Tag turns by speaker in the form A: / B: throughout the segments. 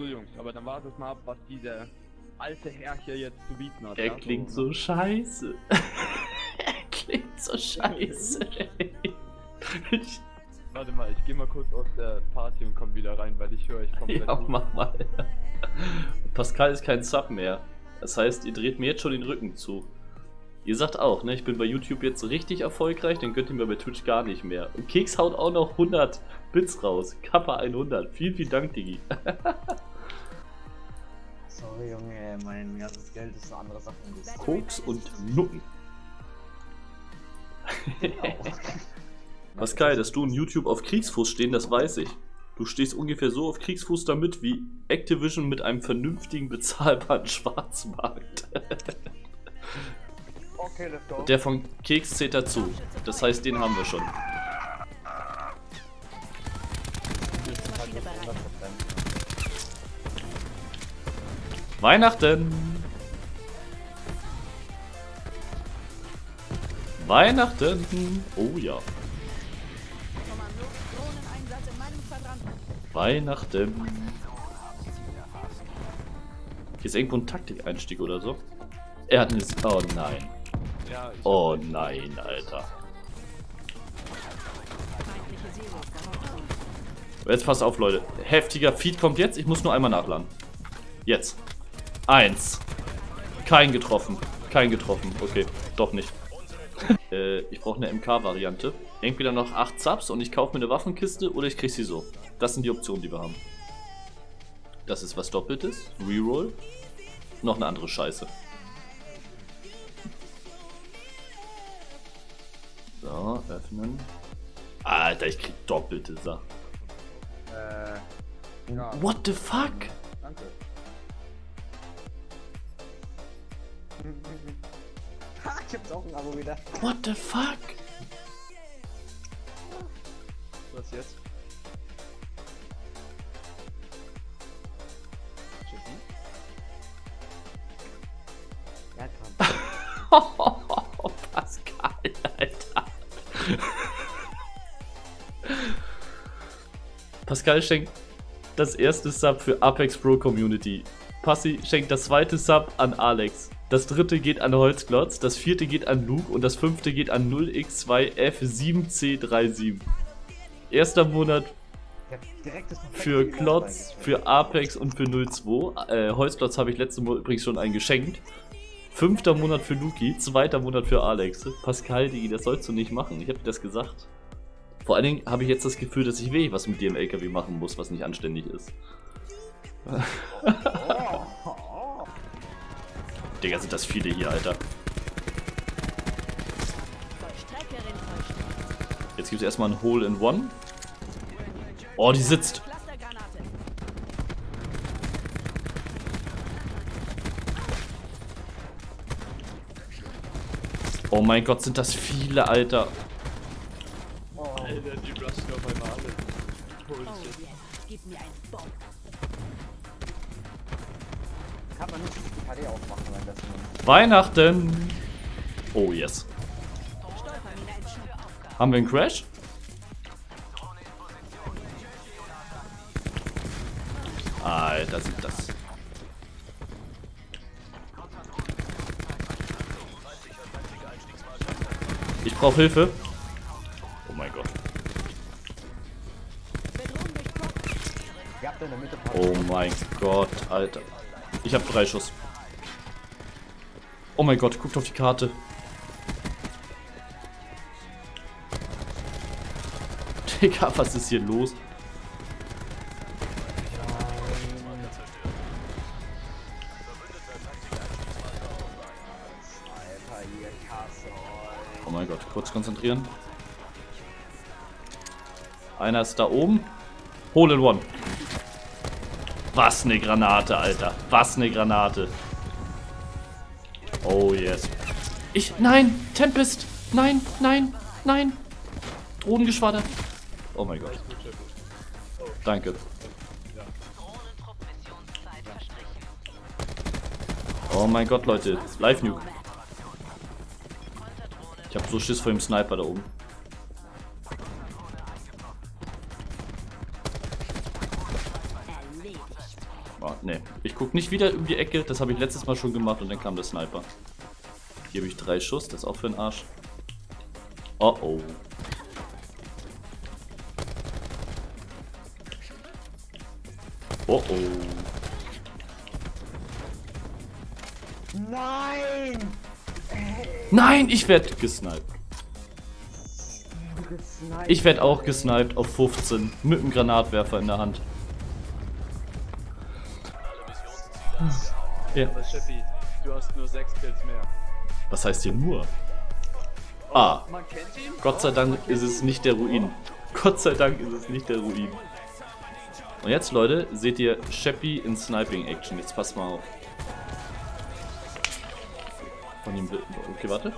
A: So Jungs, aber dann wartet mal ab, was dieser alte Herr hier jetzt zu bieten hat.
B: Er
A: ja?
B: klingt so scheiße. er klingt so scheiße. Ich,
A: Warte mal, ich geh mal kurz aus der Party und komm wieder rein, weil ich höre, ich komme
B: ja, mach mal. Pascal ist kein Sub mehr. Das heißt, ihr dreht mir jetzt schon den Rücken zu. Ihr sagt auch, ne, ich bin bei YouTube jetzt richtig erfolgreich, dann könnt ihr mir bei Twitch gar nicht mehr. Und Keks haut auch noch 100 Bits raus. Kappa 100. Vielen, vielen Dank, Digi.
C: Sorry, Junge, mein ganzes Geld ist für andere Sachen investiert.
B: Koks und Nutten. Pascal, dass du in YouTube auf Kriegsfuß stehen, das weiß ich. Du stehst ungefähr so auf Kriegsfuß damit wie Activision mit einem vernünftigen, bezahlbaren Schwarzmarkt.
C: Okay.
B: Der von Keks zählt dazu. Das heißt, den haben wir schon. Weihnachten! Weihnachten! Oh ja. Weihnachten. Hier ist irgendwo ein Taktikeinstieg oder so. Er hat eine... Oh nein. Oh nein, Alter. Jetzt passt auf, Leute. Heftiger Feed kommt jetzt. Ich muss nur einmal nachladen. Jetzt. Eins. Kein getroffen. Kein getroffen. Okay, doch nicht. äh, ich brauche eine MK-Variante. Entweder noch 8 Subs und ich kaufe mir eine Waffenkiste oder ich kriege sie so. Das sind die Optionen, die wir haben. Das ist was Doppeltes. Reroll. Noch eine andere Scheiße. So, öffnen. Alter, ich krieg doppelte Sachen.
C: Äh, ja,
B: What the fuck?
C: Hab's auch ein Abo wieder.
B: What the fuck?
A: Was jetzt?
C: Ja, komm.
B: Pascal, Alter. Pascal schenkt das erste Sub für Apex Pro Community. Passi schenkt das zweite Sub an Alex. Das dritte geht an Holzklotz, das vierte geht an Luke und das fünfte geht an 0x2F7C37. Erster Monat für Klotz, für Apex und für 02. Äh, Holzklotz habe ich letzte Monat übrigens schon einen geschenkt. Fünfter Monat für Luki, zweiter Monat für Alex. Pascal, Digi, das sollst du nicht machen. Ich habe dir das gesagt. Vor allen Dingen habe ich jetzt das Gefühl, dass ich wirklich was mit dir im LKW machen muss, was nicht anständig ist.
C: Oh.
B: Digga, sind das viele hier, Alter. Jetzt gibt es erstmal ein Hole in One. Oh, die sitzt. Oh mein Gott, sind das viele, Alter.
A: Alter, die rushen auf einmal alle.
D: Oh gib mir ein Bomb.
C: Kann man nicht die KD aufmachen, wenn das.
B: Weihnachten. Oh, yes. Haben wir einen Crash? Alter, sind das. Ich brauche Hilfe. Oh mein Gott. Oh mein Gott, Alter. Ich habe drei Schuss. Oh mein Gott, guckt auf die Karte. Digga, was ist hier los? Oh mein Gott, kurz konzentrieren. Einer ist da oben. Hole in one. Was eine Granate, Alter. Was eine Granate. Oh yes. Ich. Nein! Tempest! Nein, nein, nein! Drohnengeschwader. Oh mein Gott. Danke. Oh mein Gott, Leute. Live Nuke. Ich hab so Schiss vor dem Sniper da oben. Ich guck nicht wieder um die Ecke. Das habe ich letztes Mal schon gemacht und dann kam der Sniper. Hier habe ich drei Schuss. Das ist auch für den Arsch. Oh oh. Oh oh.
C: Nein!
B: Nein, ich werde. Gesniped. Ich werde auch gesniped auf 15 mit einem Granatwerfer in der Hand. Ja.
A: Aber Sheppi, du hast nur 6 Kills mehr.
B: Was heißt hier nur? Ah,
A: kennt ihn?
B: Gott sei Dank ist es nicht der Ruin. Gott sei Dank ist es nicht der Ruin. Und jetzt, Leute, seht ihr Sheppy in Sniping Action. Jetzt passt mal auf. Von ihm. Okay, warte.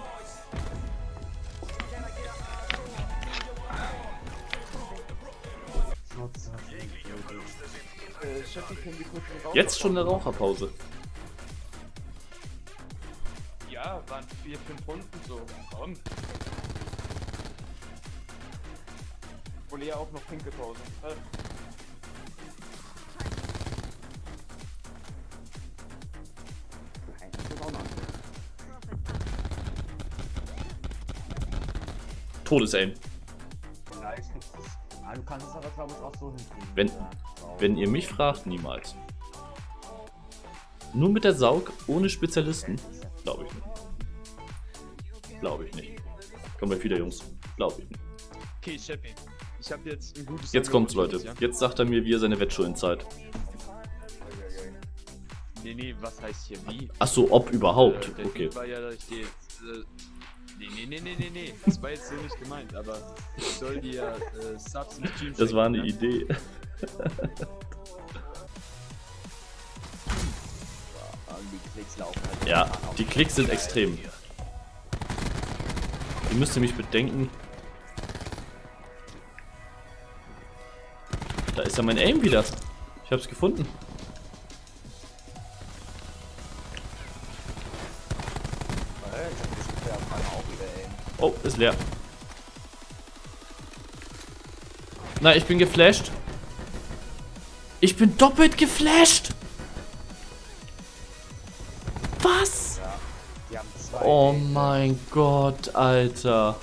A: Äh, können wir kurz Raum
B: Jetzt schon eine Raucherpause.
A: Ja, waren 4, 5 Runden so. Komm. Wohl ja auch noch pinke Pause. Äh. Nein, das ist auch noch anders.
B: Todesaim.
C: Aber, glaube ich, auch so hinkriegen.
B: Wenn-
C: Ja.
B: Wenn ihr mich fragt, niemals. Nur mit der Saug, ohne Spezialisten? Glaube ich nicht. Glaube ich nicht. Kommen wir wieder, Jungs. Glaube ich nicht.
A: Okay, Sheppi. Ich habe jetzt ein gutes
B: Jetzt kommt's, Leute. Jetzt sagt er mir, wie er seine Wettschulden zahlt.
A: Nee, nee, was heißt hier wie?
B: Ach so, ob überhaupt.
A: Äh, der
B: Okay.
A: War ja, dass ich dir jetzt. Äh, nee, nee, nee, nee, nee, nee. Das war jetzt so nicht gemeint, aber ich soll dir äh, Subs im Stream
B: Das war eine
A: ne?
B: Idee.
C: Und die Klicks laufen halt
B: Ja, die Klicks sind extrem. Ihr müsst nämlich bedenken. Da ist ja mein Aim wieder. Ich hab's gefunden.
C: Ist
B: leer. Na, ich bin geflasht. Ich bin doppelt geflasht. Was?
C: Zwei.
B: Oh mein Gott, Alter.